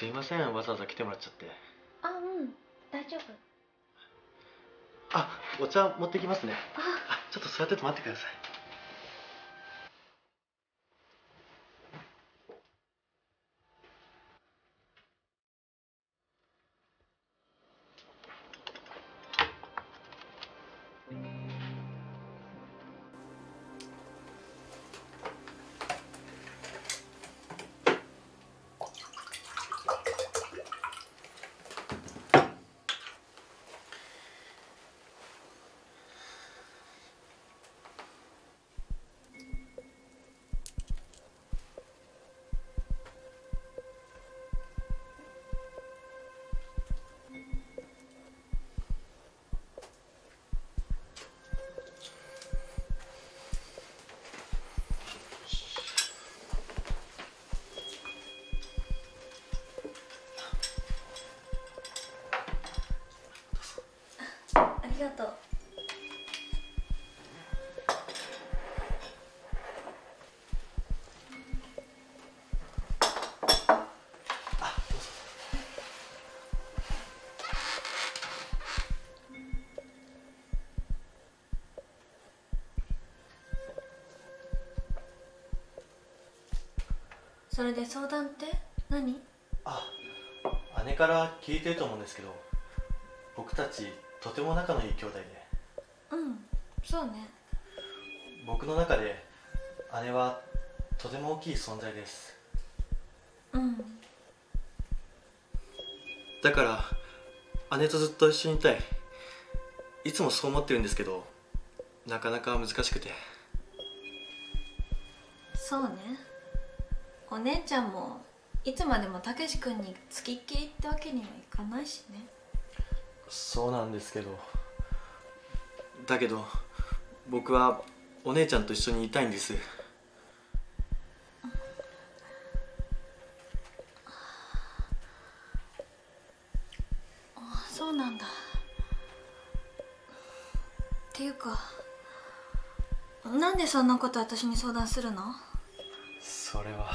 すいませんわざわざ来てもらっちゃって。あうん。大丈夫。あお茶持ってきますね。あ。あちょっと座ってて待ってくださいりがとう。あどうぞそれで相談って？何？あ姉から聞いてると思うんですけど僕たちとても仲のいい兄弟で。うんそうね。僕の中で姉はとても大きい存在です。うん。だから姉とずっと一緒にいたい。いつもそう思ってるんですけどなかなか難しくて。そうね。お姉ちゃんもいつまでもたけし君につきっきりってわけにはいかないしねそうなんですけど。だけど僕はお姉ちゃんと一緒にいたいんです。あそうなんだ。っていうかなんでそんなこと私に相談するの？それは